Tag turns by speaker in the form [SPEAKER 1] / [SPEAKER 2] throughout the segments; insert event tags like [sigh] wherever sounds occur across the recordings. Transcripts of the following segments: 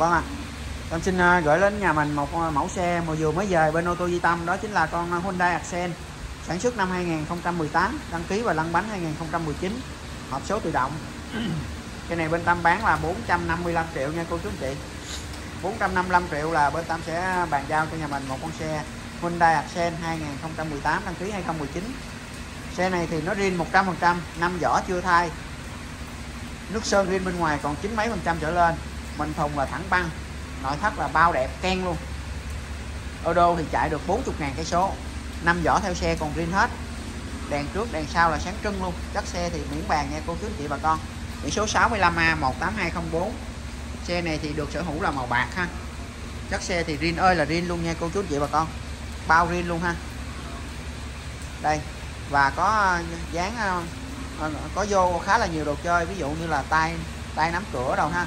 [SPEAKER 1] vâng ạ. Em xin à, gửi đến nhà mình một à, mẫu xe mà vừa mới về bên ô tô Di Tâm, đó chính là con à, Hyundai Accent. Sản xuất năm 2018 đăng ký và lăn bánh 2019 hộp số tự động. [clears throat] Cái này bên Tâm bán là 455 triệu nha cô chú anh chị. 455 triệu là bên Tâm sẽ bàn giao cho nhà mình một con xe Hyundai Accent 2018 đăng ký 2019 xe này thì nó riêng 100% năm vỏ chưa thay. Nước sơn riêng bên ngoài còn chín mấy phần trăm trở lên mình thùng là thẳng băng, nội thất là bao đẹp, ken luôn. Ô đô thì chạy được 40 ngàn cây số, năm vỏ theo xe còn riêng hết. Đèn trước, đèn sau là sáng trưng luôn chất xe thì miễn bàn nha cô chú chị bà con. Biển số 65A 18204 xe này thì được sở hữu là màu bạc ha. Chất xe thì riêng ơi là riêng luôn nha cô chú chị bà con, bao riêng luôn ha. Đây, và có ờ, dán ờ, ờ, có vô khá là nhiều đồ chơi, ví dụ như là tay tay nắm cửa đâu ha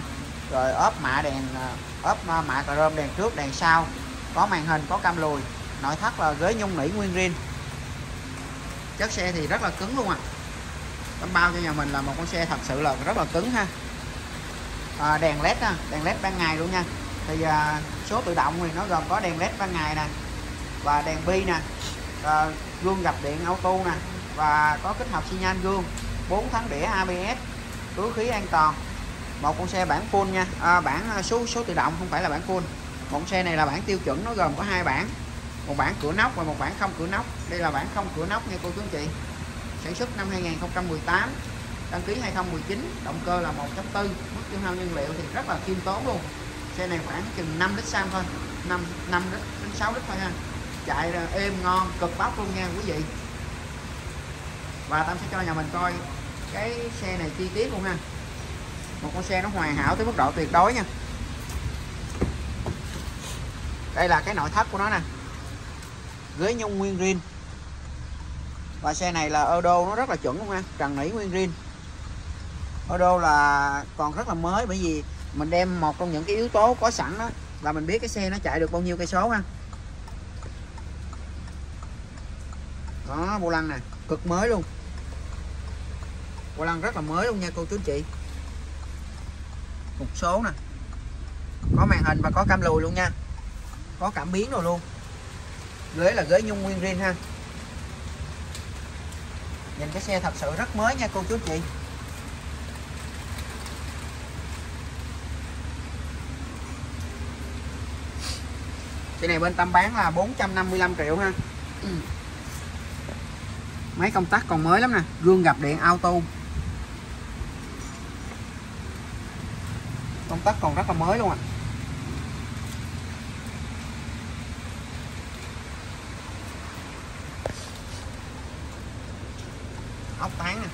[SPEAKER 1] rồi ốp mạ đèn ốp ờ, mạ cà rơm đèn trước đèn sau. Có màn hình có cam lùi. Nội thất là ghế nhung nỉ nguyên riêng. Chất xe thì rất là cứng luôn à tấm bao cho nhà mình là một con xe thật sự là rất là cứng ha. À, đèn led ha, đèn led ban ngày luôn nha. Thì à, số tự động thì nó gồm có đèn led ban ngày nè và đèn bi nè à, gương gập điện auto nè và có kết hợp xi nhan gương 4 tháng đĩa ABS túi khí an toàn một con xe bản full nha. À, bản à, số số tự động không phải là bản full. Một xe này là bản tiêu chuẩn nó gồm có hai bản một bản cửa nóc và một bản không cửa nóc. Đây là bản không cửa nóc nha cô chú anh chị. Sản xuất năm 2018 đăng ký 2019 động cơ là 1.4 mức tiêu hao nhiên liệu thì rất là khiêm tốn luôn. Xe này khoảng chừng 5 lít xăng thôi 5 5 lít đến 6 lít thôi ha. Chạy êm ngon cực bóc luôn nha quý vị. Và Tâm sẽ cho nhà mình coi cái xe này chi tiết luôn ha một con xe nó hoàn hảo tới mức độ tuyệt đối nha. Đây là cái nội thất của nó nè. Ghế nhung nguyên rin và xe này là odo, nó rất là chuẩn luôn ha trần nỉ nguyên rin odo là còn rất là mới bởi vì mình đem một trong những cái yếu tố có sẵn đó là mình biết cái xe nó chạy được bao nhiêu cây số ha. Đó vô lăng nè, cực mới luôn. Vô lăng rất là mới luôn nha cô chú chị một số nè. Có màn hình và có cam lùi luôn nha. Có cảm biến rồi luôn. Ghế là ghế nhung nguyên rin ha. Nhìn cái xe thật sự rất mới nha cô chú chị. Cái này bên tâm bán là 455 triệu ha. [clears throat] Máy công tắc còn mới lắm nè. Gương gập điện, auto. Công tắc còn rất là mới luôn ạ à. ốc tán nè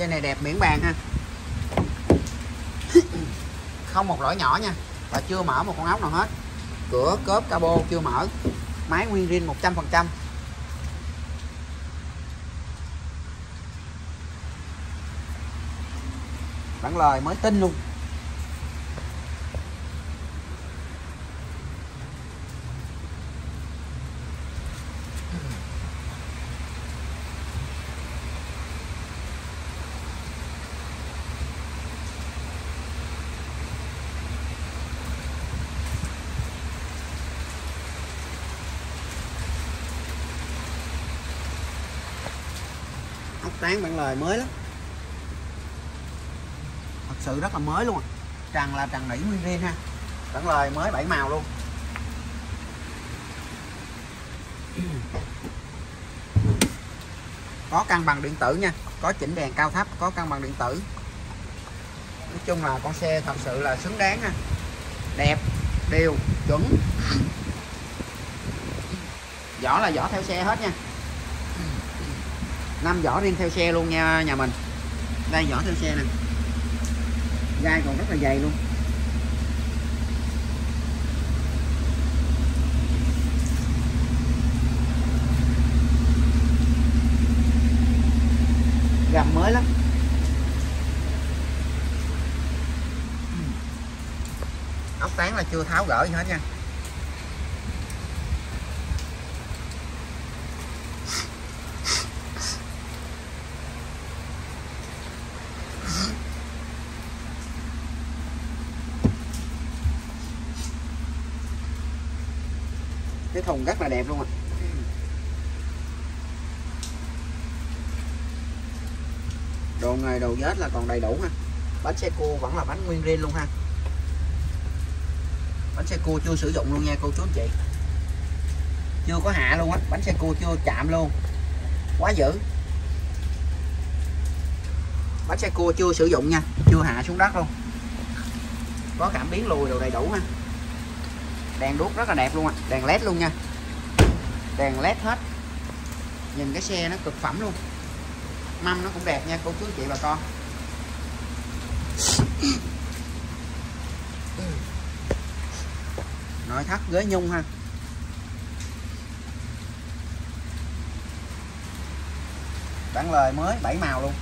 [SPEAKER 1] xe này đẹp, miễn bàn ha. [coughs] Không một lỗi nhỏ nha. Và chưa mở một con ốc nào hết. Cửa cốp cabo chưa mở. Máy nguyên rin 100% bản lời mới tinh luôn. Tán bản lời mới lắm. Thật sự rất là mới luôn trần là trần nỉ nguyên riêng ha. Bản lời mới bảy màu luôn. Có cân bằng điện tử nha. Có chỉnh đèn cao thấp, có cân bằng điện tử. Nói chung là con xe thật sự là xứng đáng ha. Đẹp, đều, chuẩn. Vỏ là vỏ theo xe hết nha năm vỏ riêng theo xe luôn nha, nhà mình. Đây vỏ theo xe nè. Gai còn rất là dày luôn. Gầm mới lắm. Ốc tán là chưa tháo gỡ gì hết nha. Cái thùng rất là đẹp luôn à đồ nghề đồ vết là còn đầy đủ ha. Bánh xe cua vẫn là bánh nguyên riêng luôn ha. Bánh xe cua chưa sử dụng luôn nha cô chú anh chị. Chưa có hạ luôn á, bánh xe cua chưa chạm luôn. Quá dữ. Bánh xe cua chưa sử dụng nha, chưa hạ xuống đất luôn. Có cảm biến lùi đồ đầy đủ ha đèn đuốc rất là đẹp luôn á đèn led luôn nha. Đèn led hết. Nhìn cái xe nó cực phẩm luôn. Mâm nó cũng đẹp nha. Cô chú chị bà con. Nội thất ghế nhung ha. Bản lời mới bảy màu luôn.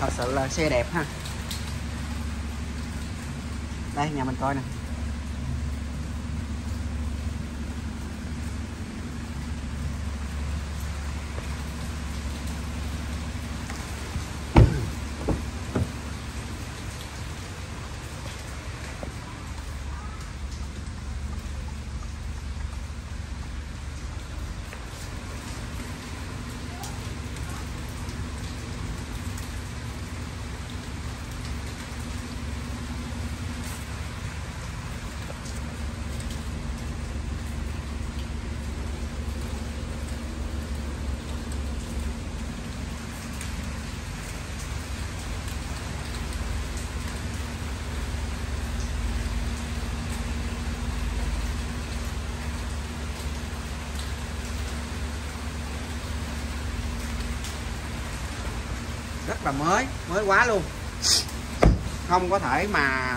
[SPEAKER 1] Thật sự là xe đẹp ha. Đây nhà mình coi nè. Rất là mới mới quá luôn. Không có thể mà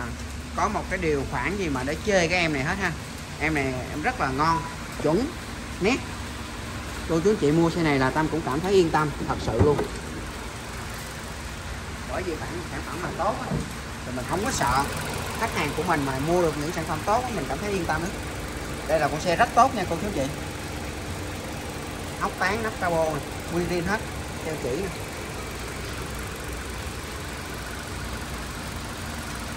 [SPEAKER 1] có một cái điều khoản gì mà để chơi cái em này hết ha. Em này em rất là ngon chuẩn nét. Cô chú chị mua xe này là tâm cũng cảm thấy yên tâm thật sự luôn. Bởi vì bản sản phẩm là tốt á, thì mình không có sợ khách hàng của mình mà mua được những sản phẩm tốt mình cảm thấy yên tâm đó. đây là con xe rất tốt nha cô chú chị. Ốc tán nắp cabo nguyên riêng hết theo chỉ này.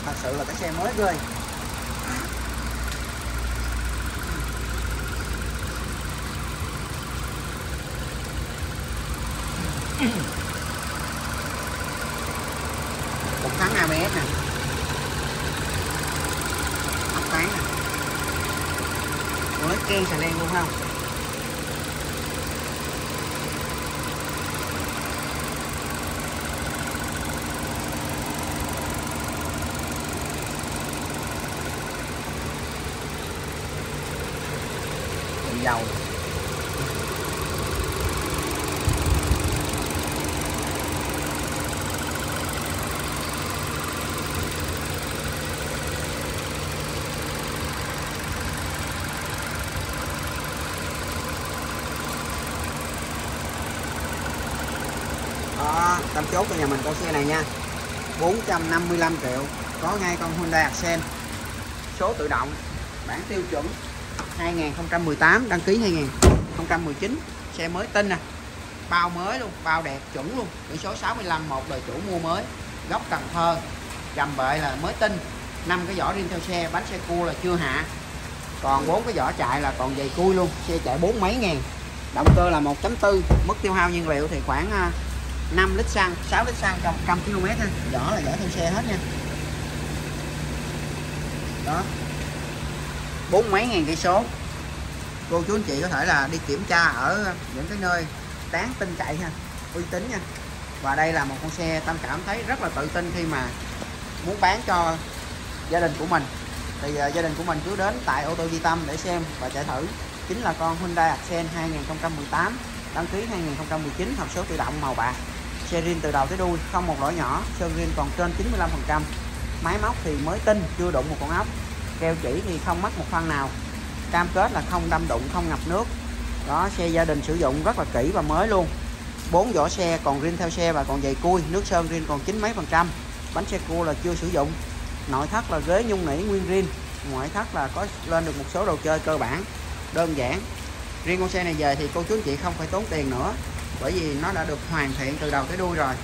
[SPEAKER 1] Thật sự là cái xe mới ghê một tháng ABS nè ốc tán nè mới ken xà len luôn không đèn dầu đó tâm chốt cho nhà mình con xe này nha. 455 triệu. Có ngay con Hyundai Accent. Số tự động. Bản tiêu chuẩn. 2018 đăng ký 2019 xe mới tinh nè. Bao mới luôn, bao đẹp, chuẩn luôn. Biển số 65 một đời chủ mua mới góc Cần Thơ. Gầm bệ là mới tinh năm cái vỏ riêng theo xe, bánh xe cua là chưa hạ. Còn bốn cái vỏ chạy là còn dày cui luôn, xe chạy bốn mấy ngàn. Động cơ là 1.4 mức tiêu hao nhiên liệu thì khoảng à, 5 lít xăng 6 lít xăng trong 100 km ha. Vỏ là vỏ theo xe hết nha. Đó bốn mấy ngàn cây số. Cô chú anh chị có thể là đi kiểm tra ở những cái nơi đáng tin cậy ha uy tín nha. Và đây là một con xe tâm cảm thấy rất là tự tin khi mà muốn bán cho gia đình của mình. Thì uh, gia đình của mình cứ đến tại ô tô Di Tâm để xem và chạy thử. Chính là con Hyundai Accent 2018 đăng ký 2019 hộp số tự động màu bạc. Xe riêng từ đầu tới đuôi không một lỗi nhỏ sơn riêng còn trên 95 phần trăm. Máy móc thì mới tinh chưa đụng một con ốc keo chỉ thì không mất một phân nào. Cam kết là không đâm đụng, không ngập nước. Đó, xe gia đình sử dụng rất là kỹ và mới luôn. Bốn vỏ xe, còn riêng theo xe và còn dày cui, nước sơn riêng còn chín mấy phần trăm. Bánh xe cua là chưa sử dụng. Nội thất là ghế nhung nỉ nguyên riêng. Ngoại thất là có lên được một số đồ chơi cơ bản, đơn giản. Riêng con xe này về thì cô chú anh chị không phải tốn tiền nữa, bởi vì nó đã được hoàn thiện từ đầu tới đuôi rồi.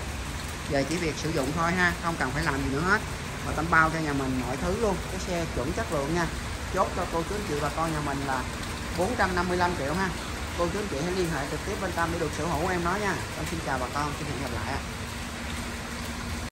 [SPEAKER 1] Về chỉ việc sử dụng thôi ha, không cần phải làm gì nữa hết và tâm bao cho nhà mình mọi thứ luôn. Cái xe chuẩn chất lượng nha. Chốt cho cô chú anh chị và con nhà mình là 455 triệu ha. Cô chú anh chị hãy liên hệ trực tiếp bên tâm để được sở hữu em nói nha. Em xin chào bà con, xin hẹn gặp lại